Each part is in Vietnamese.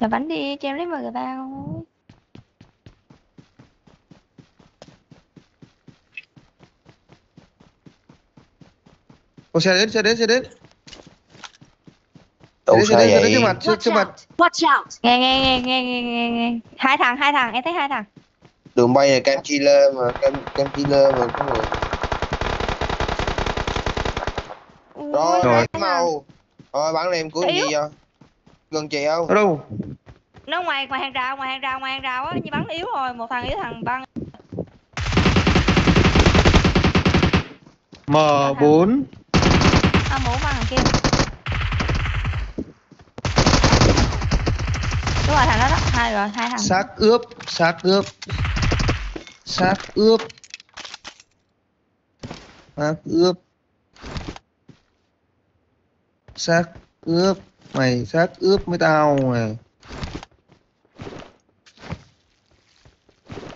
Là bắn đi, cho em lấy mời người ta không? Ô xe đến, xe đến, xe đến. Đâu Xe sao đến, xe đến, vậy? trước mặt, trước, trước mặt. Watch out! Nghe nghe nghe nghe nghe nghe nghe. Hai thằng, hai thằng, em thấy hai thằng. Đường bay này cam killer mà, cam, cam killer mà có người. Rồi, Rồi. bắn mau. Rồi, bắn em cuối Yếu. gì vậy? Gần chị không? Ở đâu? Nó ngoài ngoài hàng rào, ngoài hàng rào, ngoài hàng rào á, như bắn yếu rồi, một thằng yếu thằng băng. M4. À, mũ băng thằng kia. Đúng rồi thằng đó đó, hai rồi, hai thằng. Xác ướp, xác ướp. Xác ướp. Xác ướp. Xác ướp. Mày xác ướp với tao này.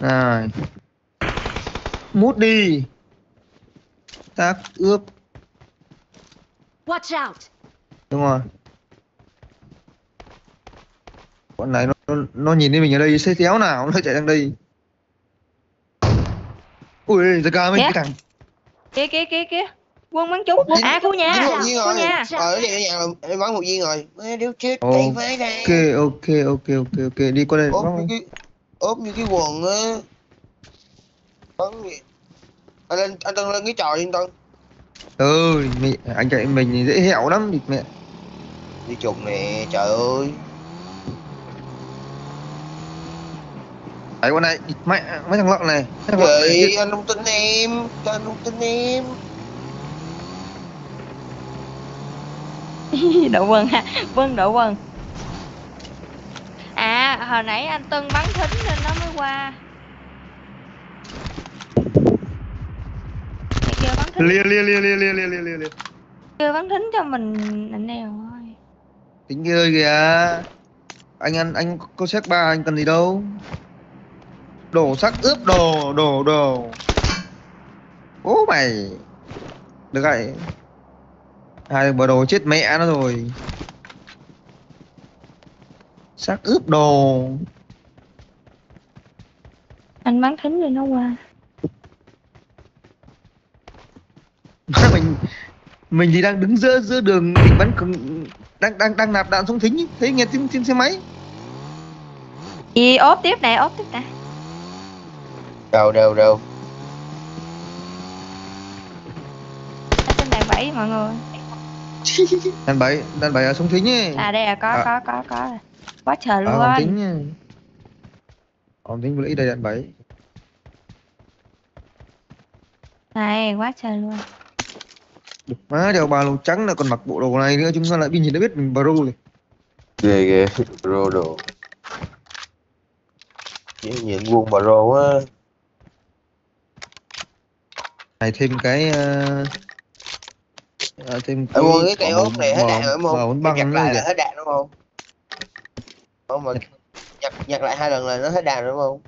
Này. Mút đi. Xác ướp. Watch out! Đúng rồi. Bọn này nó, nó, nó nhìn thấy mình ở đây xe téo nào nó chạy sang đây. Ui, ra ca mấy cái thằng. Kia kia kia kia. Quân bắn trúng. À khu nhà, Bắn một viên khu rồi. nhà. Ờ, cái này nhà là em bắn một viên rồi. Má đéo chết. Ok, ok, ok, ok, ok, đi qua đây. ốp bắn như cái ốp như cái quần á bắn gì anh lên anh tân lên cái trò đi anh tân Ừ, mẹ, anh chạy mình thì dễ hẹo lắm, địt mẹ. đi trùng nè trời ơi Đấy con này, địt mẹ, mấy thằng lợn này. Mấy thằng lợn này vậy anh không tin em cho anh không tin em độ quân ha quân độ quân à hồi nãy anh Tân bắn thính nên nó mới qua lia lia lia lia lia lia lia lia lia. kêu bắn thính cho mình anh nè rồi Tính ơi kìa. Anh ăn anh có xét ba anh cần gì đâu. Đổ sắc ướp đồ, đồ, đồ. Bố mày. Được vậy. Hai bờ đồ chết mẹ nó rồi. Sắc ướp đồ. anh bắn thính rồi nó qua mình mình thì đang đứng giữa giữa đường định bắn cứng đang đang đang nạp đạn xuống thính ý. thấy nghe tiếng tiếng xe máy gì ốp tiếp nè ốp tiếp nè đâu đâu đâu ở trên đàn bảy mọi người đàn bảy đàn bảy ở xuống thính ấy. À đây là có À. có có có. Quá trời ở luôn. Thính ấy. hòn thính vừa lấy đây đàn bảy này quá trời luôn. Được má đeo ba lô trắng là còn mặc bộ đồ này nữa chúng ta lại bị nhìn đã biết mình bro rồi. Ghê ghê bro đồ. Những những quân bà rô á này thêm cái uh, thêm em mua cái cây ốp này hết đạn rồi đúng không? Băng nhặt lại là hết đạn đúng không? Không mà nhặt. nhặt lại hai lần là nó hết đạn đúng không?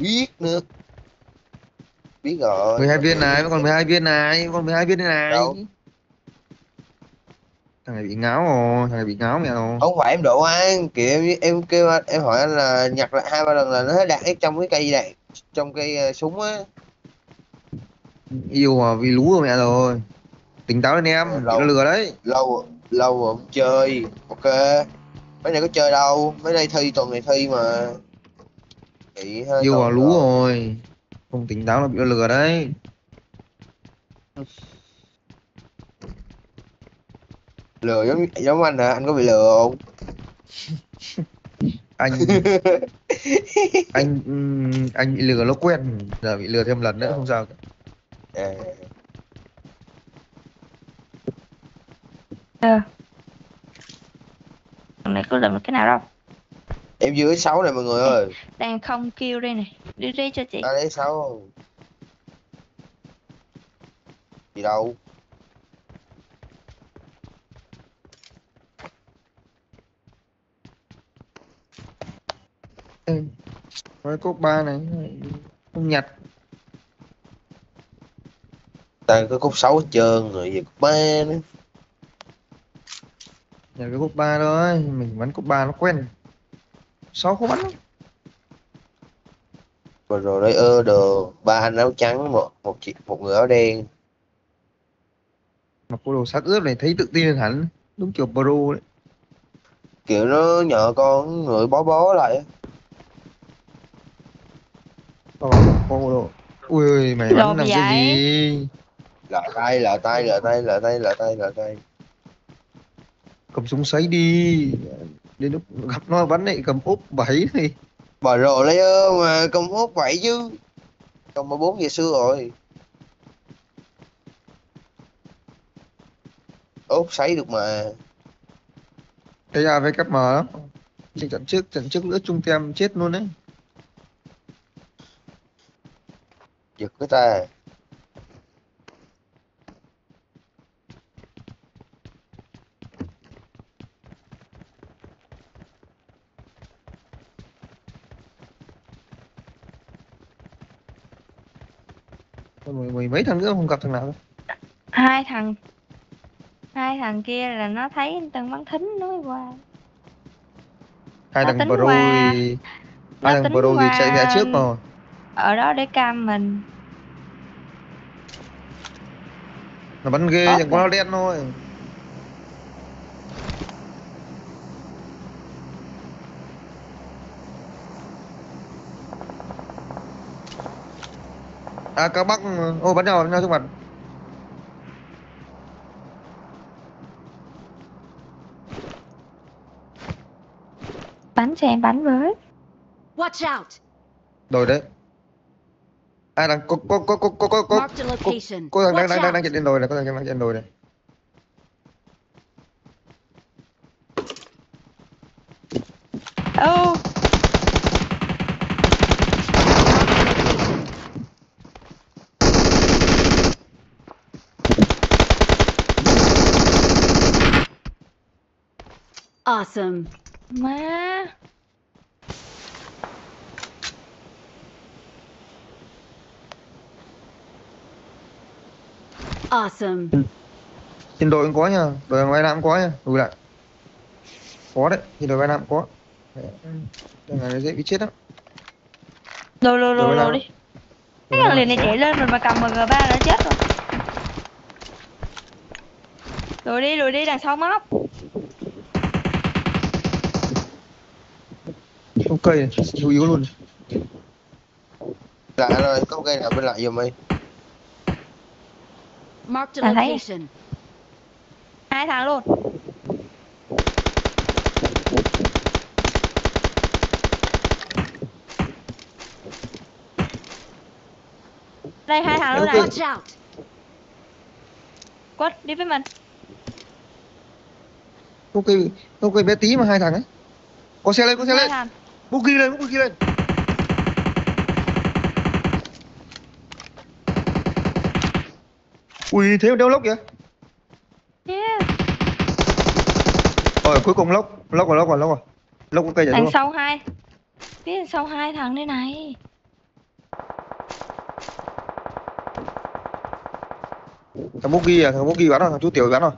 Biết nữa biết rồi. 12 viên này vẫn còn 12 viên này còn 12 viên này Đâu? thằng này bị ngáo rồi thằng này bị ngáo mẹ rồi. Không phải em độ anh kiểu em, em kêu anh, em hỏi anh là nhặt lại hai ba lần là nó hết đạn hết trong cái cây đạn trong cây ờ, súng á yêu mà vì lú rồi mẹ rồi. Tỉnh táo lên em bị lâu. nó lừa đấy. Lâu lâu rồi không chơi. Ok. Mấy này có chơi đâu. Mấy đây thi tuần này thi mà. Hơi yêu vào lú rồi. không tỉnh táo là bị nó lừa đấy. Lừa giống giống anh hả? Anh có bị lừa không? Anh anh anh bị lừa nó quen. Giờ bị lừa thêm lần nữa không sao cả. À, ờ. Thằng này có lượm được cái nào đâu. Em dưới sáu này mọi người ơi. Đang không kêu đây này. Đi đi cho chị. Ta lấy sáu? Gì đâu? Ê, nói cốc ba này không nhặt ta có cốt sáu hết trơn rồi giờ cốt ba nữa Nhà cái cúp ba thôi, mình bắn cúp ba nó quen. Sáu khó bắn lắm. Và rồi đây ơ đồ ba anh áo trắng một một chị một người áo đen Mặc bộ đồ xác ướp này thấy tự tin hơn hẳn. Đúng kiểu pro đấy. kiểu nó nhờ con người bó bó lại. Có có bộ đồ. Ui ui, mày bắn làm cái gì? Lạ tay lạ tay lạ tay lạ tay lạ tay lạ tay Cầm súng sấy đi. Đến lúc gặp nó bắn lại cầm úp bảy thì bà rồi lấy ơ mà công út vậy chứ công ba bốn về xưa rồi út sấy được mà Thế ra với cấp M lắm. Trên trận trước, trận trước nữa trung tem chết luôn đấy. giật cái ta Mười, mười mấy thằng nữa không gặp thằng nào đâu. hai thằng hai thằng kia là nó thấy tân bắn thính nó mới qua Hai Nó thằng pro qua- thì... Hai thằng pro thì chạy ra trước mà. ở đó để cam mình Nó bắn ghê, chẳng có nó đen thôi. À các bác ô bắn nhau bắn nhau trước mặt. Bắn xem bắn với. Watch out! rồi đấy. À đang có có có có có có có có đang Watch đang đang đang out! chạy lên đồi này có thằng đang chạy lên đồi này. Ô Awesome. má. Awesome. trên đồi cũng có nha. Đồi ngoài nam cũng có nha. Lùi lại. Có đấy. Trên đồi ngoài nam cũng có thằng này dễ bị chết lắm. Lùi lùi lùi Rồi nào. lùi đi. Cái thằng liền này chạy lên rồi mà cầm mg ba là chết rồi. Lùi đi lùi đi đằng sau móc không cây này hữu yếu luôn lạ rồi có cây nào bên lại giùm đi À, thấy. location. hai thằng luôn đây hai thằng luôn Ok. này Watch out! quất đi với mình không cây bé tí mà hai thằng ấy có xe lên có xe hai lên thằng ghi lên ghi lên. Ui thế mà đeo lốc kìa yeah. rồi cuối cùng lốc lốc rồi lốc rồi lốc rồi. Lốc có cây chạy đằng sau hai. Phía đằng sau hai thằng đây này. Thằng ghi à thằng ghi bắn rồi thằng chú tiểu bắn rồi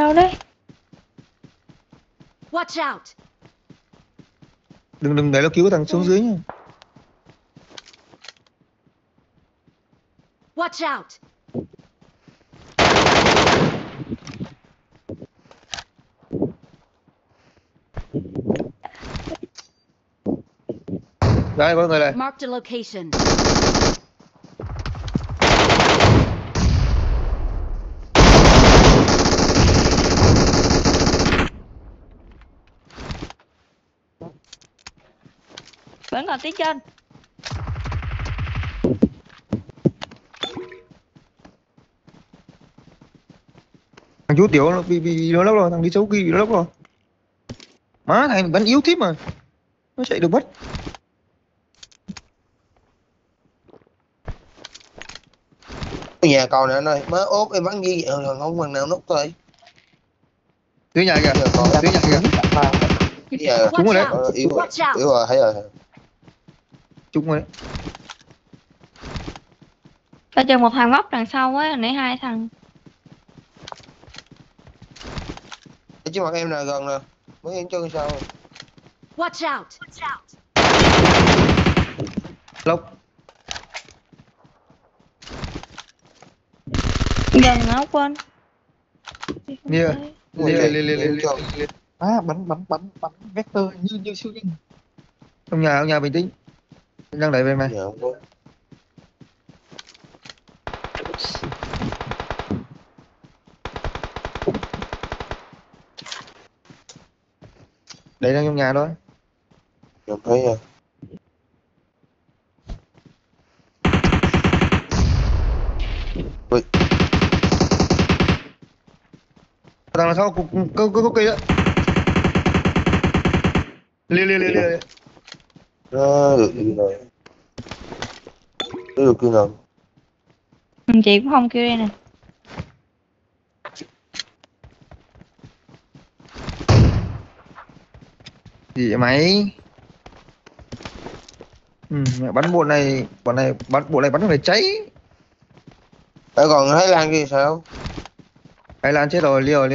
đâu đấy Watch out! đừng đừng để nó cứu thằng xuống dưới nhá Watch out! đây có người này Marked a location. Vẫn còn tí trên. Thằng chú tiểu nó bị bị nó lốc rồi thằng đi xấu ghi bị nó lốc rồi. Má này mình bắn yếu thíp mà. Nó chạy được mất. Nhà cầu này nói má ốp em bắn gì vậy không bằng nào nút thôi. Dưới nhà kìa. Dưới nhà kìa. Bây giờ Đúng rồi đấy. Ờ, yếu rồi yếu rồi thấy rồi chúng rồi đấy Coi chừng một thằng góc đằng sau á, nãy hai thằng. Ở trước mặt em nè gần nè mấy em chân sao Watch out! lốc Gần nó quên. Lia, lia, lia, lia, lia. À, bắn bắn bắn bắn vector như như siêu nhanh. trong nhà trong nhà bình tĩnh đang đẩy về mày. Dạ, không có. đang trong nhà thôi. Dạ, thấy à thằng đằng sau cục câu câu cây đó lia lia lia lia nó được như này nó được như nào chị cũng không kêu đây nè. gì vậy mày ừ, mẹ bắn bộ này bọn này bắn bộ này bắn phải cháy. Ở còn Thái Lan kia sao? Thái Lan chết rồi lia rồi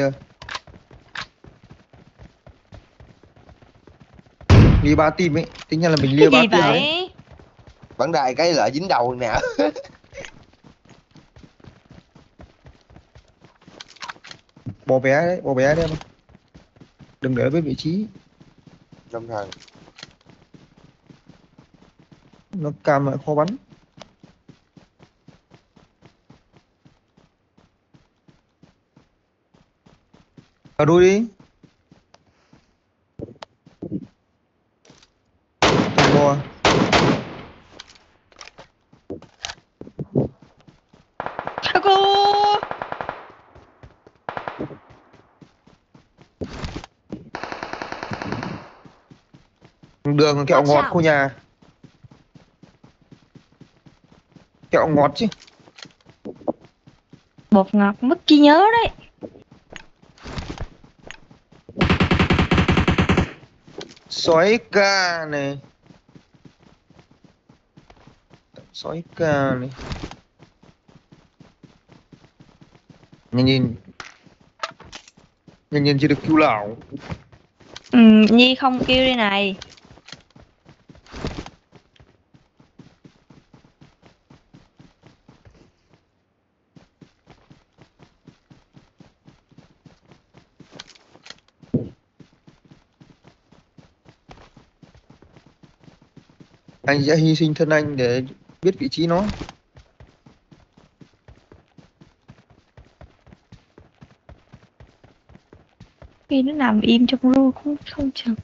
lia ba team ấy. Tính ra là mình lia ba team ấy bắn đại cái lợi dính đầu nè. Bỏ bé đấy bỏ bé đấy em đừng để với vị trí. Năm thằng nó cam lại khó bắn vào đuôi đi Bò Aku. đường kẹo ngọt khu nhà. Kẹo ngọt chứ. Bột ngọt mất trí nhớ đấy. sói ca này sói ca này nhìn nhìn. Nhìn nhìn chỉ được cứu lão. Ừ, Nhi không kêu đây này. anh sẽ hy sinh thân anh để biết vị trí nó Khi nó nằm im trong ru cũng không chừng.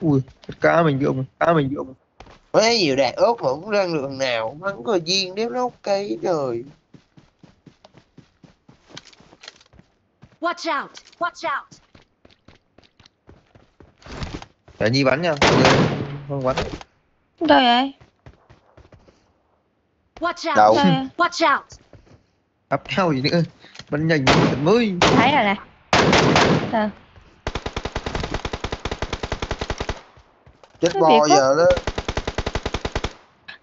ui cá mình bị ông cá mình bị ông mấy nhiều đạt ớt mà cũng đang được thằng nào bắn có duyên đéo nó ok rồi Watch out! Watch out! để nhi bắn nha không bắn Đâu vậy? Watch out! Đâu? Watch out! áp theo gì nữa bắn nhanh thật mới Thấy rồi nè. Từ. chết đó. giờ đó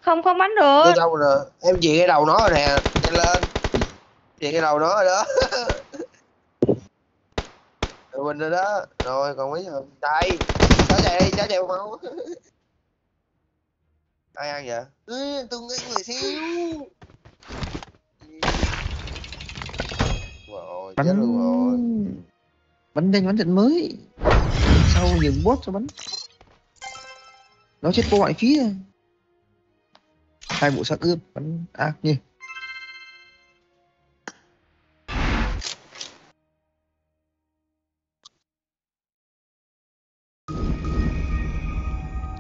Không không bắn được. đâu rồi em chị cái đầu nó rồi nè nhanh lên chị cái đầu nó rồi đó Rồi mình rồi đó rồi còn mấy giờ đây cháu chạy đi cháu chạy máu ai ăn vậy? Ừ, tôi nghe người chết bắn luôn rồi. bắn nhanh bắn trận mới. Sau dừng bot cho bắn nó chết bo ngoại phí à. hai bộ xác ướp bắn ác như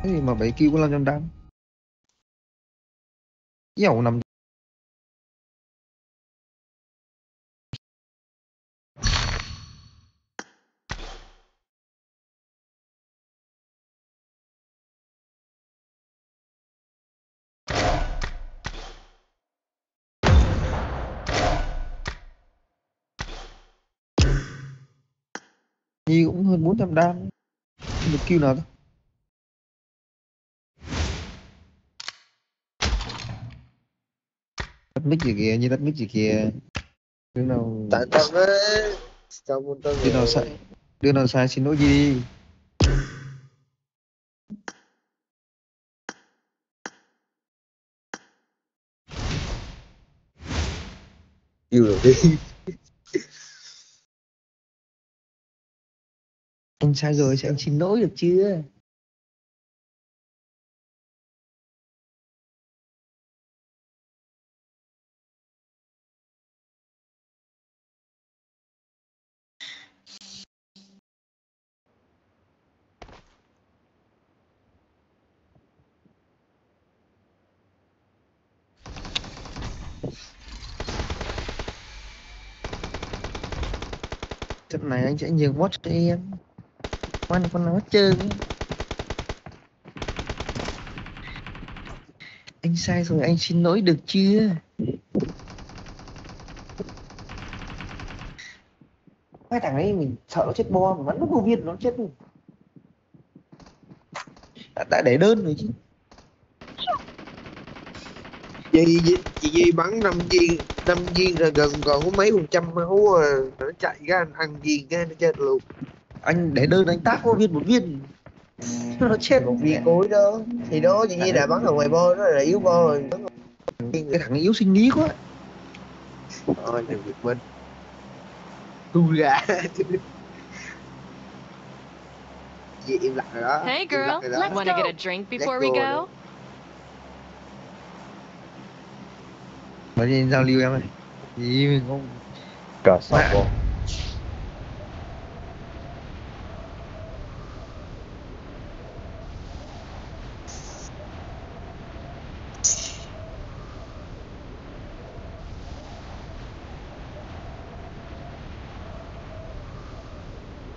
thế thì mà bảy kêu có 500 đam dẻo nằm Nhi cũng hơn 400 đam. Được kill nào thôi. Tắt mic gì kìa như tắt mic gì kìa. Đứa nào tại tân á trong môn tân đứa nào sai đứa nào sai xin lỗi gì yêu đầu tiên anh sai rồi thì anh xin lỗi được chưa trận này anh sẽ nhường bot cho em. Quan con nó chơi. Anh sai rồi anh xin lỗi được chưa? Hai thằng ấy mình sợ nó chết bom mà bắn nó vô viên nó chết luôn. Đã, đã để đơn rồi chứ. Di, chị Di bắn năm viên năm viên rồi gần còn có mấy phần trăm máu à. nó chạy anh ăn viên cái nó chết luôn. Anh để đơn anh tác vô viên một viên. Nó chết một viên cuối đó. Thì đó chị Di đã bắn ở ngoài bo đó là yếu bo rồi. Cái thằng yếu sinh lý quá. Thôi đừng việc minh thu ra Chị im lặng rồi đó. Hey girl, let's want to go. get a drink before we go. Mà đi giao lưu em ơi. Gì mình không Cả sáu bộ.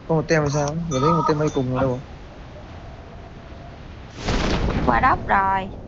có một tem sao? Vừa thấy một tem bay cùng ở đâu? Qua đốc rồi